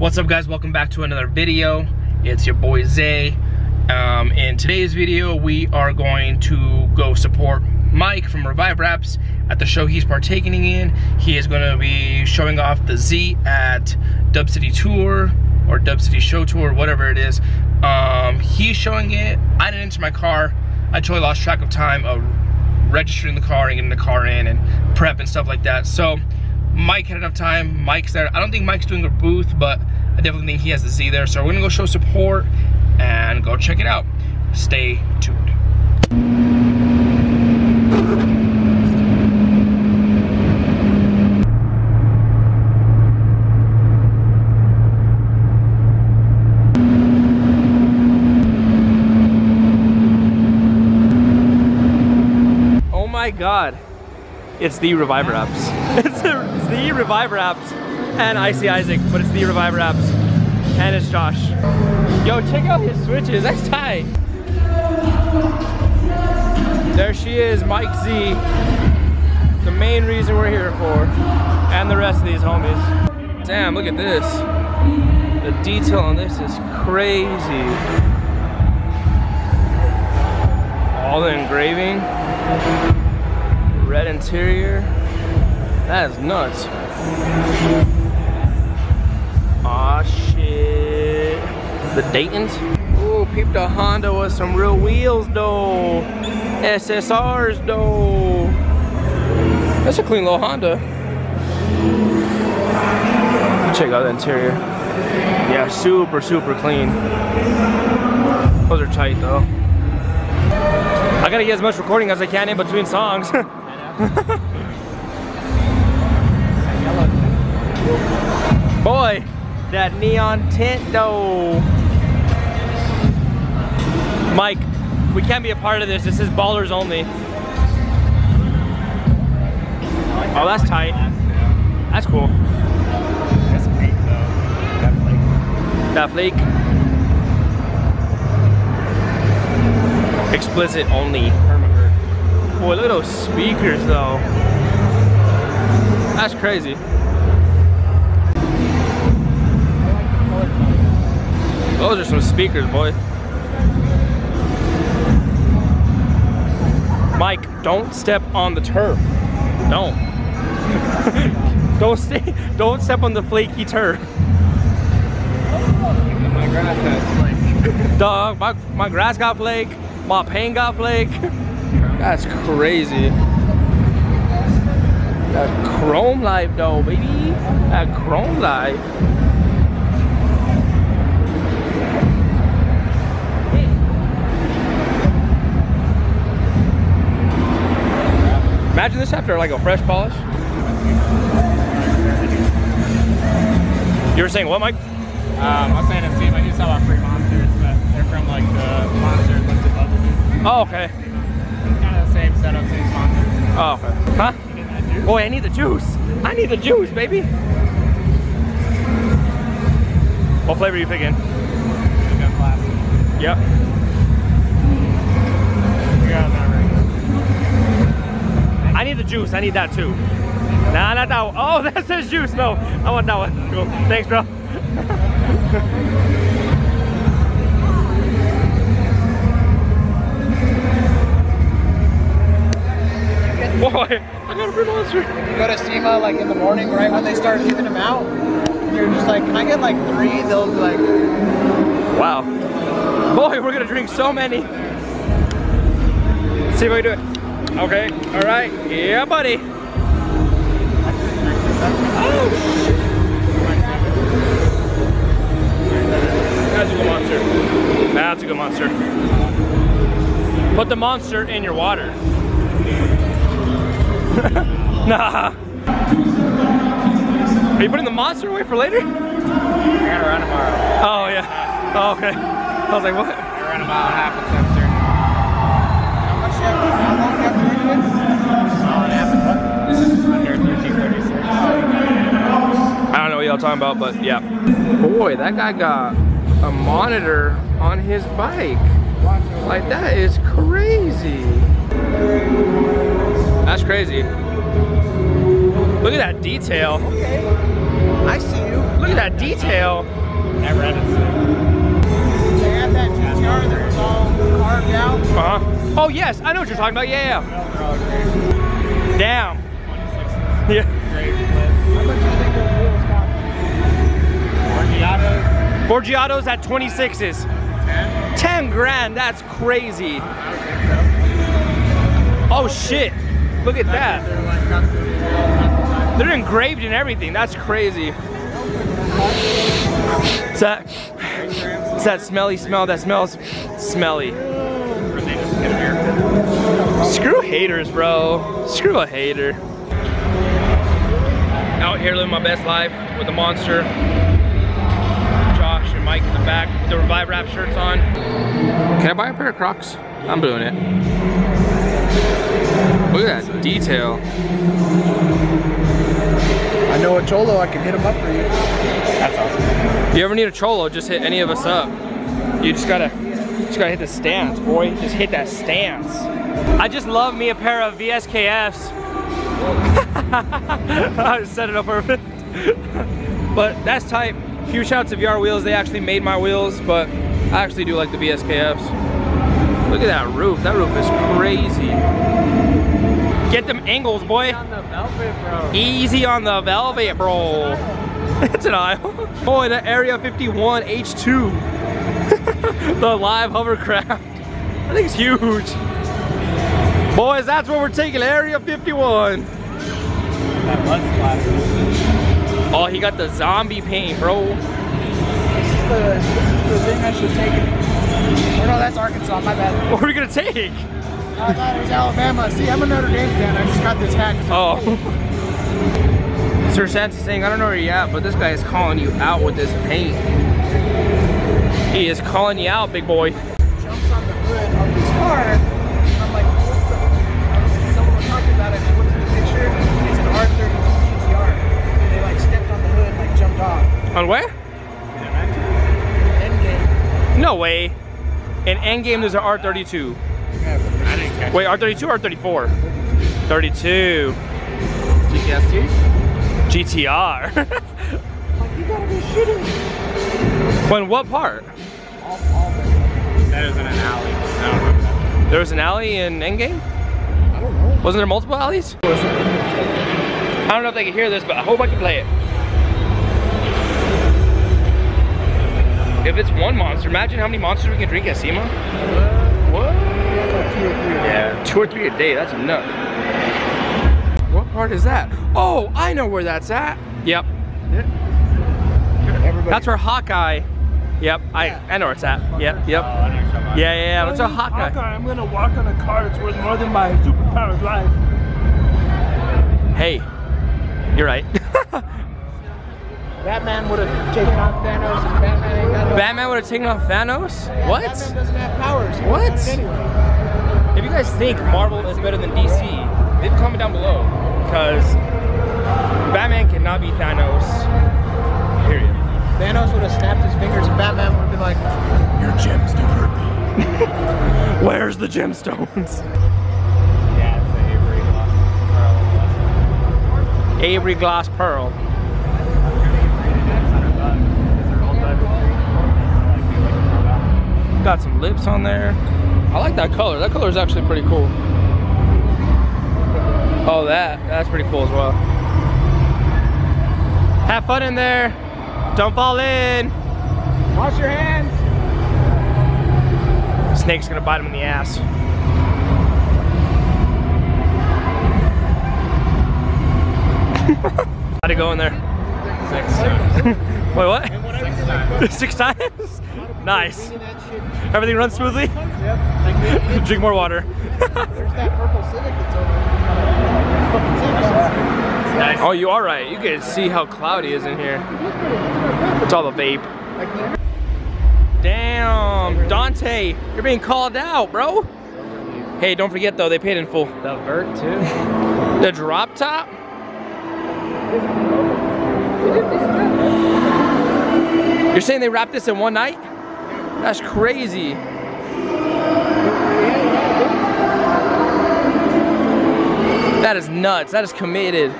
What's up guys, welcome back to another video. It's your boy Zay. Um, in today's video, we are going to go support Mike from Revive Wraps at the show he's partaking in. He is gonna be showing off the Z at Dub City Tour or Dub City Show Tour, whatever it is. Um, he's showing it, I didn't enter my car. I totally lost track of time of registering the car and getting the car in and prep and stuff like that. So Mike had enough time. Mike's there. I don't think Mike's doing a booth, but I definitely think he has the Z there. So we're gonna go show support and go check it out. Stay tuned. Oh my god. It's the Revive Wraps. It's the, it's the Revive Wraps and Icy Isaac, but it's the Revive Wraps. And it's Josh. Yo, check out his switches. That's tight. There she is, Mike Z. The main reason we're here for. And the rest of these homies. Damn, look at this. The detail on this is crazy. All the engraving. Interior. That is nuts. Aw shit. The Dayton's. Ooh, peep the Honda with some real wheels though. SSRs though. That's a clean little Honda. Check out the interior. Yeah, super, super clean. Those are tight though. I gotta get as much recording as I can in between songs. Boy, that neon tint though. Mike, we can't be a part of this. This is ballers only. Oh, that's tight. That's cool. That's great though. Definitely. That flake. Explicit only. Boy, look at those speakers though. That's crazy. Those are some speakers, boy. Mike, don't step on the turf. Don't. don't stay. Don't step on the flaky turf. My grass has like Dog, my, my grass got flake. My paint got flake. That's crazy. That chrome life though, baby. That chrome life. Imagine this after like a fresh polish. You were saying what, Mike? Um, I was saying to Steve, I used to have free monsters, but they're from like the monster limited bubble. Oh, okay. Same setup, same. Oh. Huh? Boy, I need the juice. I need the juice, baby. What flavor are you picking? Yep. I need the juice. I need that too. Nah, not that one. Oh, that says juice. No, I want that one. Cool. Thanks, bro. Boy, I got a free monster. You go to SEMA like in the morning, right when they start giving them out. You're just like, can I get like three? They'll be like, Wow. Boy, we're gonna drink so many. Let's see if I can do it. Okay, all right. Yeah, buddy. Oh, shit. That's a good monster. That's a good monster. Put the monster in your water. nah. Are you putting the monster away for later? I gotta run tomorrow. Oh, yeah. Oh, okay. I was like, what? I run about half a semester. how much you have, how long you have to do this? And half a Under 1336. I don't know what y'all talking about, but yeah. Boy, that guy got a monitor on his bike. Like that is crazy. That's crazy. Look at that detail. Okay. I see you. Look Look at that detail. Never had it. They had that GTR that was all carved out. Uh huh. Oh yes, I know what you're talking about. Yeah, They're all great. yeah. Damn. Yeah. great flip. How you think those wheels cost? Forgiatos, Forgiatos at 26s. 10. 10 grand, that's crazy. Oh shit. Look at that. They're like cut through the wheel, cut the side. They're engraved and everything. That's crazy. It's that, it's that smelly smell that smells smelly. Or they just get a haircut. Screw haters, bro. Screw a hater. Out here living my best life with a monster. Josh and Mike in the back with the Revive Wrap shirts on. Can I buy a pair of Crocs? I'm doing it. Look at that detail. I know a Cholo, I can hit him up for you. That's awesome. If you ever need a cholo, just hit any of us up. You just gotta, just gotta hit the stance, boy. Just hit that stance. I just love me a pair of VSKFs. I set it up perfect. but that's tight. Huge shout out to VR Wheels. They actually made my wheels, but I actually do like the VSKFs. Look at that roof. That roof is crazy. Get them angles, boy. On the velvet, bro. Easy on the velvet, bro. it's an aisle. Oh, and the Area 51 H2. the live hovercraft. I think it's huge. Boys, that's where we're taking Area 51. That mud splatter. Oh, he got the zombie paint, bro. This is the, this is the thing I should take. Oh no, that's Arkansas, my bad. What are we gonna take? I thought it was Alabama. See, I'm a Notre Dame fan. I just got this hat. Oh. Sir Santa's saying, I don't know where you're at, but this guy is calling you out with this paint. He is calling you out, big boy. jumps on the hood of this car. I'm like, what the? I was, someone was talking about it. I looked at the picture. It's an R32 GTR. And they like stepped on the hood, and, like jumped off. On where? Endgame. No way. In Endgame, there's an R32. I Wait, R32 or R34? 32. GTST? GTR. Like, you gotta be shitting. when what part? All, all That is in an alley. I don't remember that. There was an alley in Endgame? I don't know. Wasn't there multiple alleys? I don't know if they can hear this, but I hope I can play it. If it's one monster, imagine how many monsters we can drink at SEMA. What? Yeah. Two or three a day, that's enough. What part is that? Oh, I know where that's at. Yep, Everybody. that's where Hawkeye. Yep, I, I know where it's at. Yep, Oh, yep. I know what you're talking about. Yeah, yeah, yeah, that's where Hawkeye. I'm gonna walk on a car that's worth more than my superpowered life. Hey, you're right. Batman would have taken off Thanos and Batman ain't got no Batman would have taken off Thanos? Yeah, What? Batman doesn't have powers. He What? Doesn't If you guys think Marvel is better than DC, leave a comment down below. Because Batman cannot be Thanos. Period. Thanos would have snapped his fingers and Batman would have been like, Your gems don't hurt me. Where's the gemstones? Yeah, it's the Avery Gloss. Avery Glass Pearl. Got some lips on there. I like that color. That color is actually pretty cool. Oh, that. That's pretty cool as well. Have fun in there. Don't fall in. Wash your hands. Snake's gonna bite him in the ass. How'd it go in there? Wait, what? And whatever you like, put Six times? Nice. cleaning that shit. Everything runs smoothly? Yep. Like, we- we- Drink more water. there's that purple Civic that's over there. Fucking Civic. Nice. oh, you are right. You can see how cloudy is in here. It's all the vape. Damn, Dante, you're being called out, bro. Hey, don't forget though, they paid in full. The vert too. The drop top? You're saying they wrapped this in one night? That's crazy. That is nuts. That is committed.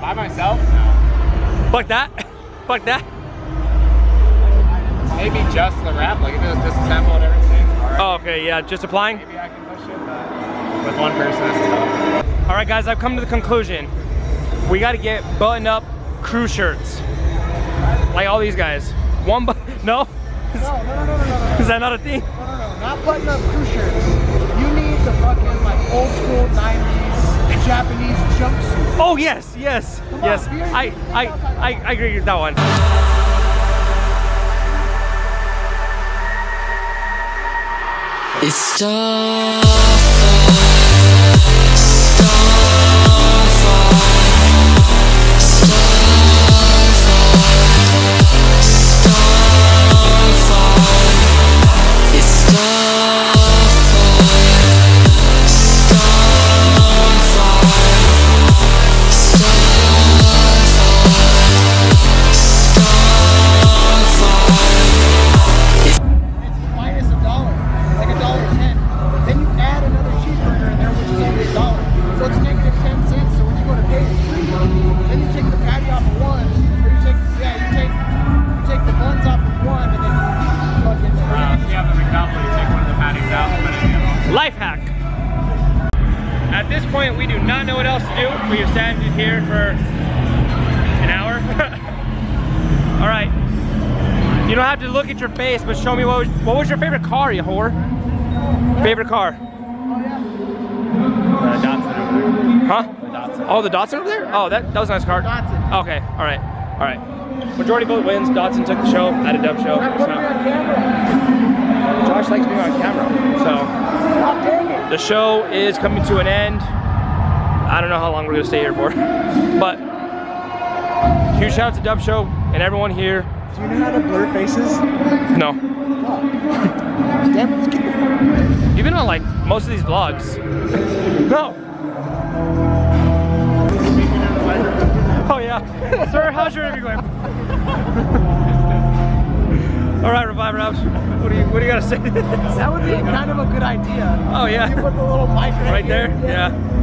By myself? No. Fuck that. Fuck that. maybe just the wrap, like if it was disassembled and everything. Oh, okay, yeah, just applying. Maybe I can push it, but with one person, it's tough. All right, guys, I've come to the conclusion. We got to get button-up crew shirts, like all these guys. One, bu- no, No, no, no, no, no, no, no, is that not a thing? no, no, no, not button up crew shirts. You need the fucking like old school 90s Japanese jumpsuit. Oh yes, yes, Come yes. we already- I, I, I, I agree with that one. It's Starfire, have to look at your face, but show me what was, what was your favorite car, you whore? Favorite car? The Datsun over there. Huh? The Datsun. Oh, the Datsun over there? Oh, that, that was a nice car. Datsun. Okay, all right, all right. Majority vote wins. Datsun took the show at a dub show. Put me on camera. So, Josh likes being on camera. So God dang it. the show is coming to an end. I don't know how long we're gonna stay here for, but huge shout out to Dub Show and everyone here. Do you know how to blur faces? No, Damn it, let's get the you've been on like most of these vlogs. No. Oh yeah, sir, how's your interview going? All right, Revive Wraps. What do you what do you gotta say? to this? That would be kind of a good idea. Oh yeah. You put the little mic right, right here. there? Yeah. All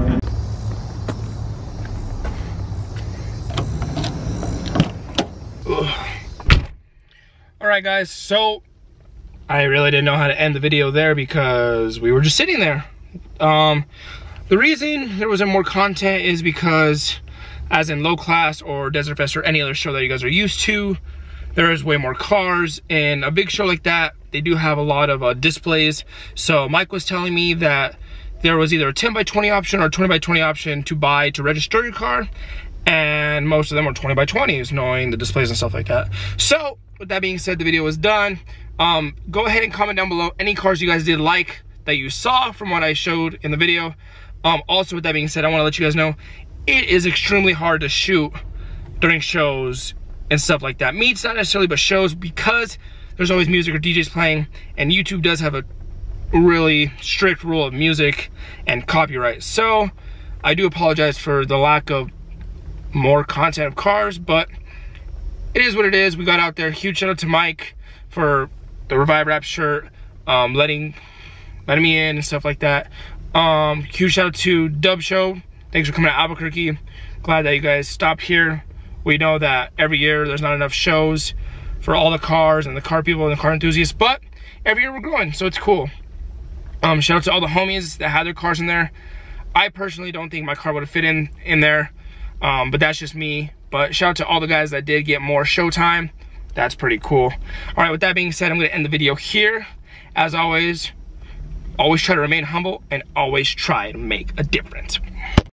right, guys. So I really didn't know how to end the video there because we were just sitting there. Um, the reason there wasn't more content is because, as in low class or Desert Fest or any other show that you guys are used to, there is way more cars. And a big show like that, they do have a lot of uh, displays. So Mike was telling me that there was either a 10 by 20 option or a 20 by 20 option to buy to register your car. And most of them were 20 by 20s, knowing the displays and stuff like that. So with that being said, the video is done. Um, go ahead and comment down below any cars you guys did like that you saw from what I showed in the video. Um, also, with that being said, I want to let you guys know it is extremely hard to shoot during shows and stuff like that. Meets not necessarily, but shows because there's always music or DJs playing, and YouTube does have a really strict rule of music and copyright. So I do apologize for the lack of more content of cars, but it is what it is. We got out there. Huge shout out to Mike for the Revive Wrap shirt, um, letting letting me in and stuff like that. Um, huge shout out to Dub Show. Thanks for coming to Albuquerque. Glad that you guys stopped here. We know that every year there's not enough shows for all the cars and the car people and the car enthusiasts, but every year we're growing, so it's cool. Um, shout out to all the homies that had their cars in there. I personally don't think my car would have fit in in there, um, but that's just me. But shout out to all the guys that did get more showtime. That's pretty cool. All right, with that being said, I'm gonna end the video here. As always, always try to remain humble and always try to make a difference.